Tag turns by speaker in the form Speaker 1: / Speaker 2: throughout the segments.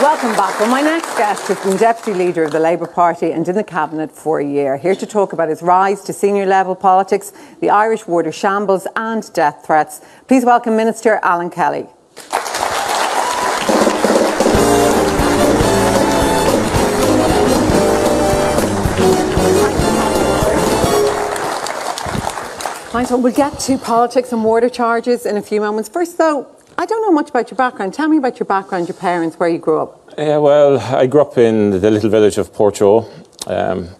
Speaker 1: Welcome back. Well, my next guest has been Deputy Leader of the Labour Party and in the Cabinet for a year. Here to talk about his rise to senior level politics, the Irish water shambles, and death threats. Please welcome Minister Alan Kelly. Right, we'll get to politics and water charges in a few moments. First, though, I don't know much about your background. Tell me about your background, your parents, where you grew up.
Speaker 2: Yeah, well, I grew up in the little village of Portroe, um,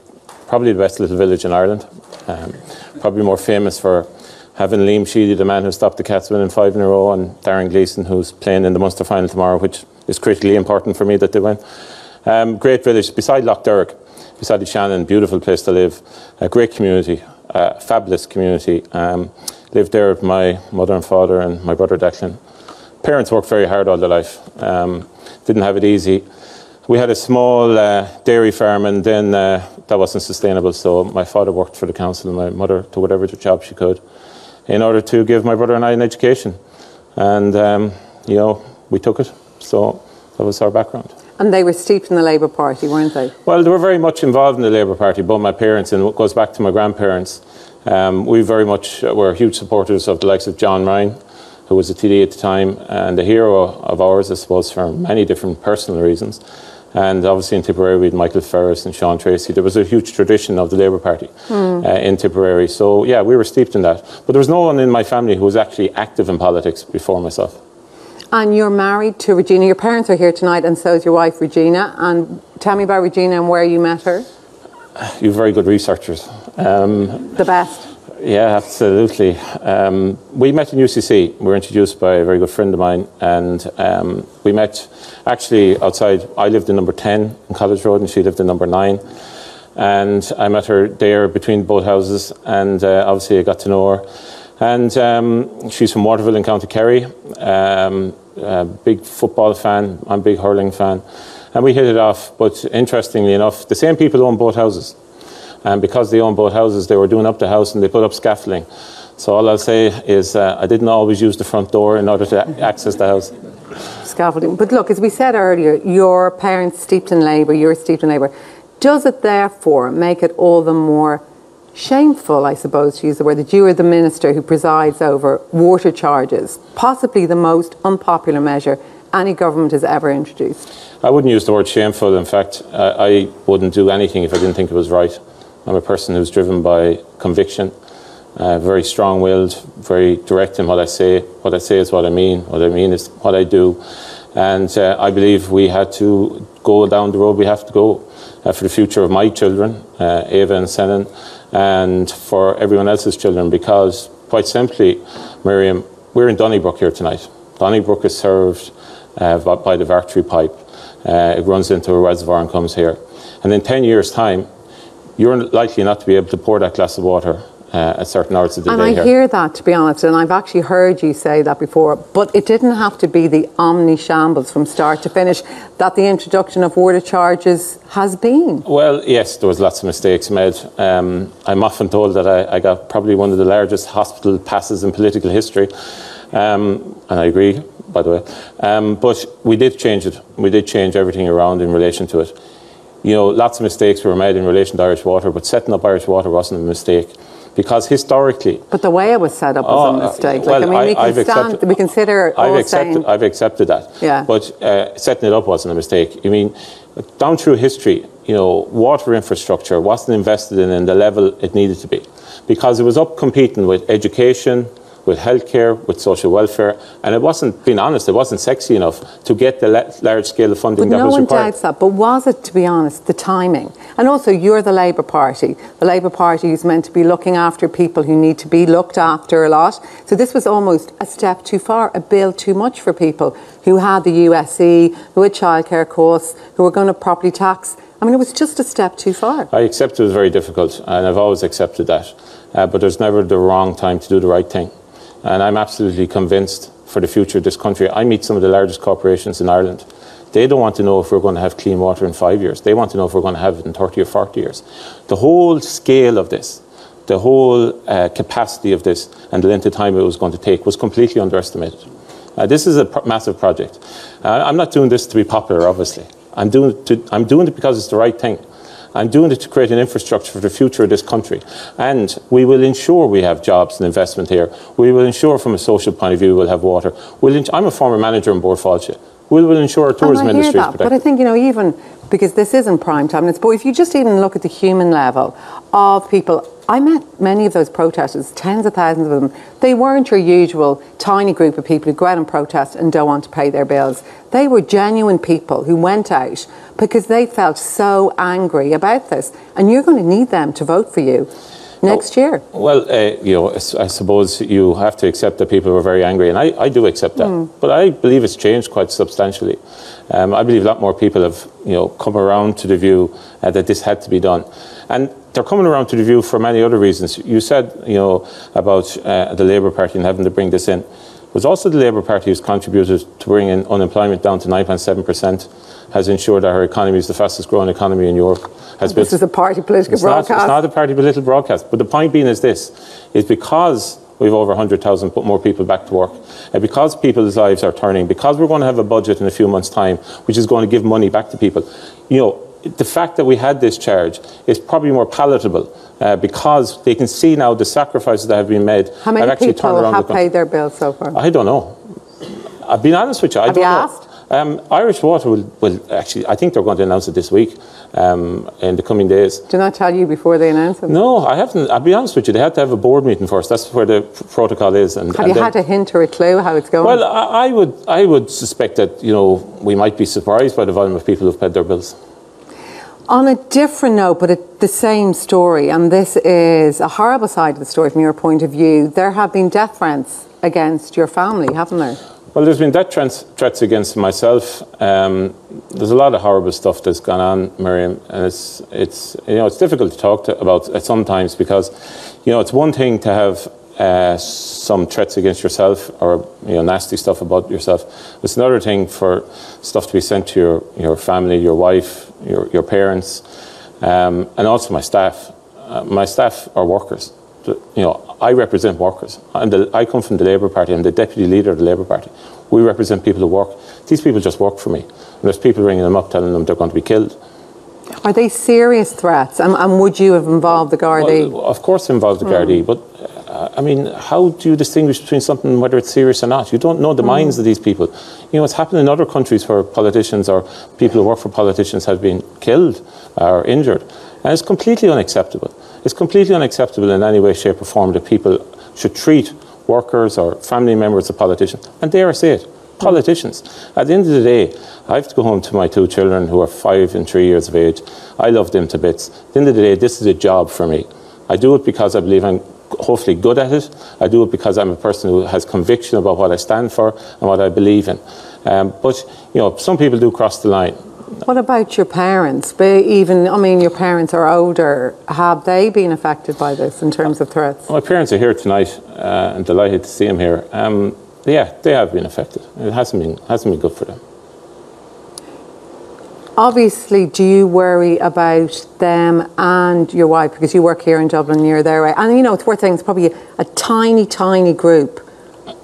Speaker 2: probably the best little village in Ireland. Um, probably more famous for having Liam Sheedy, the man who stopped the Cats winning five in a row, and Darren Gleeson, who's playing in the Munster final tomorrow, which is critically important for me that they win. Um, great village beside Lough Derg, beside the Shannon, beautiful place to live, a great community a fabulous community. Um, lived there with my mother and father and my brother Declan. Parents worked very hard all their life. Um, didn't have it easy. We had a small uh, dairy farm, and then uh, that wasn't sustainable. So my father worked for the council, and my mother to whatever job she could, in order to give my brother and I an education. And um, you know, we took it. So that was our background.
Speaker 1: And they were steeped in the Labour Party, weren't they?
Speaker 2: Well, they were very much involved in the Labour Party, both my parents and what goes back to my grandparents. Um, we very much were huge supporters of the likes of John Ryan, who was a TD at the time, and a hero of ours, I suppose, for many different personal reasons. And obviously in Tipperary, we had Michael Ferris and Sean Treacy. There was a huge tradition of the Labour Party mm. uh, in Tipperary. So, yeah, we were steeped in that. But there was no one in my family who was actually active in politics before myself.
Speaker 1: And you're married to Regina. Your parents are here tonight, and so is your wife, Regina. And tell me about Regina and where you met her.
Speaker 2: You're very good researchers. Um,
Speaker 1: the best.
Speaker 2: Yeah, absolutely. Um, we met in UCC. We were introduced by a very good friend of mine, and um, we met actually outside. I lived in number 10 in College Road, and she lived in number 9. And I met her there between both houses, and uh, obviously I got to know her. And um, she's from Waterville in County Kerry. Um, big football fan. I'm a big hurling fan. And we hit it off. But interestingly enough, the same people own both houses. And because they own both houses, they were doing up the house and they put up scaffolding. So all I'll say is uh, I didn't always use the front door in order to access the house.
Speaker 1: Scaffolding. But look, as we said earlier, your parents steeped in labour, you're steeped in labour. Does it therefore make it all the more shameful, I suppose, to use the word, that you are the minister who presides over water charges, possibly the most unpopular measure any government has ever introduced?
Speaker 2: I wouldn't use the word shameful. In fact, I wouldn't do anything if I didn't think it was right. I'm a person who's driven by conviction, uh, very strong willed, very direct in what I say. What I say is what I mean, what I mean is what I do. And uh, I believe we had to go down the road we have to go uh, for the future of my children, uh, Ava and Senan and for everyone else's children because, quite simply, Miriam, we're in Donnybrook here tonight. Donnybrook is served uh, by the Vartry pipe. Uh, it runs into a reservoir and comes here. And in 10 years' time, you're likely not to be able to pour that glass of water uh, at certain hours of the
Speaker 1: and
Speaker 2: day.
Speaker 1: And I
Speaker 2: here.
Speaker 1: hear that, to be honest, and I've actually heard you say that before, but it didn't have to be the omni shambles from start to finish that the introduction of water charges has been.
Speaker 2: Well, yes, there was lots of mistakes made. Um, I'm often told that I, I, got probably one of the largest hospital passes in political history, um, and I agree, by the way. Um, but we did change it. We did change everything around in relation to it. You know, lots of mistakes were made in relation to Irish Water, but setting up Irish Water wasn't a mistake because historically.
Speaker 1: But the way it was set up was oh, a mistake. Well, like, I mean, we, can stand, we consider
Speaker 2: I've accepted, saying,
Speaker 1: I've
Speaker 2: accepted that.
Speaker 1: Yeah.
Speaker 2: But uh, setting it up wasn't a mistake. I mean, down through history, you know, water infrastructure wasn't invested in in the level it needed to be because it was up competing with education, with healthcare, with social welfare, and it wasn't, being honest, it wasn't sexy enough to get the large scale of funding
Speaker 1: but
Speaker 2: that
Speaker 1: no
Speaker 2: was required.
Speaker 1: No one doubts that, but was it, to be honest, the timing? And also, you're the Labour Party. The Labour Party is meant to be looking after people who need to be looked after a lot. So this was almost a step too far, a bill too much for people who had the USC, who had childcare costs, who were going to properly tax. I mean, it was just a step too far.
Speaker 2: I accept it was very difficult, and I've always accepted that. Uh, but there's never the wrong time to do the right thing. And I'm absolutely convinced for the future of this country. I meet some of the largest corporations in Ireland. They don't want to know if we're going to have clean water in five years. They want to know if we're going to have it in 30 or 40 years. The whole scale of this, the whole uh, capacity of this, and the length of time it was going to take was completely underestimated. Uh, this is a pr- massive project. Uh, I'm not doing this to be popular, obviously. I'm doing, to, I'm doing it because it's the right thing. I'm doing it to create an infrastructure for the future of this country. And we will ensure we have jobs and investment here. We will ensure, from a social point of view, we'll have water. We'll ins- I'm a former manager in Fáilte. We will ensure our tourism
Speaker 1: and I hear
Speaker 2: industry is
Speaker 1: that,
Speaker 2: protected.
Speaker 1: but I think you know even because this isn't prime time. It's, but if you just even look at the human level of people, I met many of those protesters, tens of thousands of them. They weren't your usual tiny group of people who go out and protest and don't want to pay their bills. They were genuine people who went out because they felt so angry about this, and you're going to need them to vote for you next year.
Speaker 2: Well, uh, you know, I suppose you have to accept that people were very angry, and I, I do accept that.
Speaker 1: Hmm.
Speaker 2: But I believe it's changed quite substantially. Um, I believe a lot more people have, you know, come around to the view uh, that this had to be done, and they're coming around to the view for many other reasons. You said, you know, about uh, the Labour Party and having to bring this in. It was also the Labour Party who's contributed to bringing unemployment down to 9.7 percent, has ensured that our economy is the fastest growing economy in Europe. Has
Speaker 1: This
Speaker 2: built-
Speaker 1: is a party political
Speaker 2: it's not,
Speaker 1: broadcast.
Speaker 2: it's not a party political broadcast. But the point being is this, is because we've over 100,000 put more people back to work, and because people's lives are turning, because we're going to have a budget in a few months' time, which is going to give money back to people, you know, the fact that we had this charge is probably more palatable uh, because they can see now the sacrifices that have been made
Speaker 1: How many people
Speaker 2: around
Speaker 1: have
Speaker 2: the
Speaker 1: paid their bills so far?
Speaker 2: I don't know. I've been honest with you. I
Speaker 1: Have
Speaker 2: don't
Speaker 1: you
Speaker 2: know.
Speaker 1: asked?
Speaker 2: Um, Irish Water will, will actually, I think they're going to announce it this week um, in the coming days.
Speaker 1: Did I tell you before they announced it?
Speaker 2: No, I haven't. I'll be honest with you. They had to have a board meeting first. That's where the protocol is. And,
Speaker 1: Have
Speaker 2: and
Speaker 1: you
Speaker 2: then-
Speaker 1: had a hint or a clue how it's going?
Speaker 2: Well, I, I would. I would suspect that you know we might be surprised by the volume of people who've paid their bills.
Speaker 1: On a different note, but it, the same story, and this is a horrible side of the story from your point of view. There have been death threats against your family, haven't there?
Speaker 2: Well, there's been death threats, against myself. Um, there's a lot of horrible stuff that's gone on, Miriam, and it's it's you know it's difficult to talk to, about at sometimes because you know it's one thing to have uh, some threats against yourself or you know nasty stuff about yourself. It's another thing for stuff to be sent to your your family, your wife, your your parents, um, and also my staff. Uh, my staff are workers. You know, I represent workers. I'm the, I come from the Labour Party. I'm the deputy leader of the Labour Party. We represent people who work. These people just work for me. And there's people ringing them up telling them they're going to be killed.
Speaker 1: Are they serious threats? And, and would you have involved the Gardaí?
Speaker 2: Well, of course, involved the Gardaí, but uh, I mean, how do you distinguish between something whether it's serious or not? You don't know the minds of these people. You know, it's happened in other countries where politicians or people who work for politicians have been killed or injured, and it's completely unacceptable. It's completely unacceptable in any way, shape, or form that people should treat workers or family members of politicians, and dare I say it, politicians. At the end of the day, I have to go home to my two children who are five and three years of age. I love them to bits. At the end of the day, this is a job for me. I do it because I believe I'm hopefully good at it. I do it because I'm a person who has conviction about what I stand for and what I believe in. Um, but, you know, some people do cross the line.
Speaker 1: What about your parents? Be even, I mean, your parents are older. Have they been affected by this in terms of threats?
Speaker 2: My parents are here tonight uh, and delighted to see them here. Um, yeah, they have been affected. It hasn't been, hasn't been good for them.
Speaker 1: Obviously, do you worry about them and your wife because you work here in Dublin near there? right? And you know, it's worth saying it's probably a tiny, tiny group.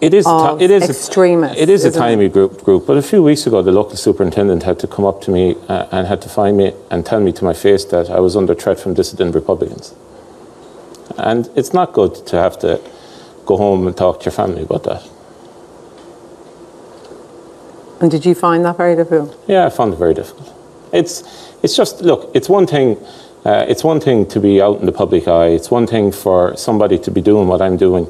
Speaker 2: It is. it is
Speaker 1: extremists,
Speaker 2: A, it is a
Speaker 1: it?
Speaker 2: tiny group, group. But a few weeks ago, the local superintendent had to come up to me uh, and had to find me and tell me to my face that I was under threat from dissident Republicans. And it's not good to have to go home and talk to your family about that.
Speaker 1: And did you find that very difficult?
Speaker 2: Yeah, I found it very difficult. It's, it's just look. It's one thing. Uh, it's one thing to be out in the public eye. It's one thing for somebody to be doing what I'm doing.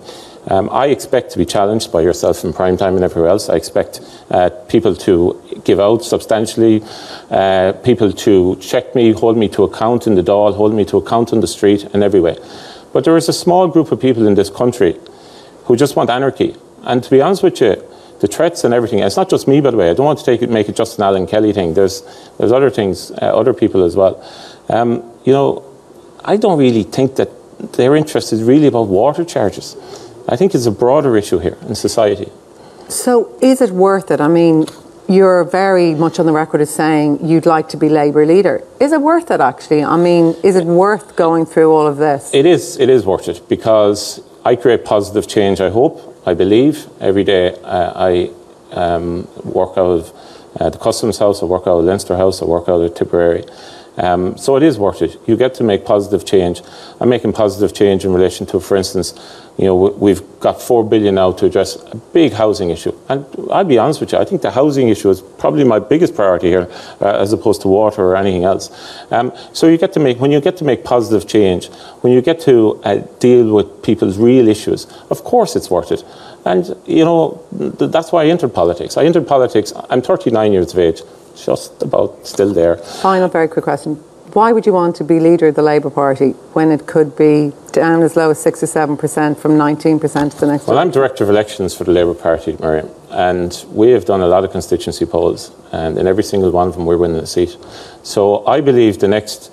Speaker 2: Um, I expect to be challenged by yourself in prime time and everywhere else. I expect uh, people to give out substantially, uh, people to check me, hold me to account in the Dáil, hold me to account on the street, and every way. But there is a small group of people in this country who just want anarchy. And to be honest with you, the threats and everything, it's not just me, by the way. I don't want to take it, make it just an Alan Kelly thing. There's, there's other things, uh, other people as well. Um, you know, I don't really think that their interest is really about water charges. I think it's a broader issue here in society.
Speaker 1: So, is it worth it? I mean, you're very much on the record as saying you'd like to be Labour leader. Is it worth it, actually? I mean, is it worth going through all of this?
Speaker 2: It is, it is worth it because I create positive change, I hope, I believe. Every day uh, I um, work out of uh, the Customs House, I work out of Leinster House, I work out of Tipperary. Um, so it is worth it. You get to make positive change. I'm making positive change in relation to, for instance, you know, we've got four billion now to address a big housing issue. And I'll be honest with you, I think the housing issue is probably my biggest priority here, uh, as opposed to water or anything else. Um, so you get to make when you get to make positive change, when you get to uh, deal with people's real issues. Of course, it's worth it. And you know, th- that's why I entered politics. I entered politics. I'm 39 years of age just about still there.
Speaker 1: Final, very quick question. Why would you want to be leader of the Labour Party when it could be down as low as 6 or 7% from 19% to the next
Speaker 2: Well, I'm Director of Elections for the Labour Party, Miriam, and we have done a lot of constituency polls, and in every single one of them we're winning a seat. So I believe the next,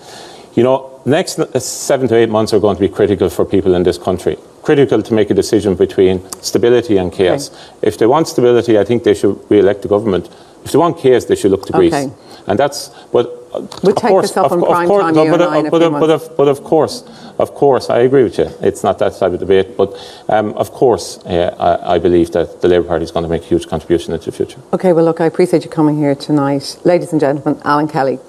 Speaker 2: you know, next seven to eight months are going to be critical for people in this country. Critical to make a decision between stability and chaos.
Speaker 1: Okay.
Speaker 2: If they want stability, I think they should re-elect the government. If they want chaos, they should look to Greece.
Speaker 1: Okay.
Speaker 2: And that's, but uh,
Speaker 1: We'll
Speaker 2: of
Speaker 1: take
Speaker 2: course,
Speaker 1: this up
Speaker 2: of, of
Speaker 1: prime
Speaker 2: course,
Speaker 1: time,
Speaker 2: no, but,
Speaker 1: and I, in a
Speaker 2: but,
Speaker 1: few
Speaker 2: but, of, but of course, of course, I agree with you. It's not that type of debate, but um, of course, uh, I, I believe that the Labour Party is going to make a huge contribution into the future.
Speaker 1: Okay, well, look, I appreciate you coming here tonight. Ladies and gentlemen, Alan Kelly.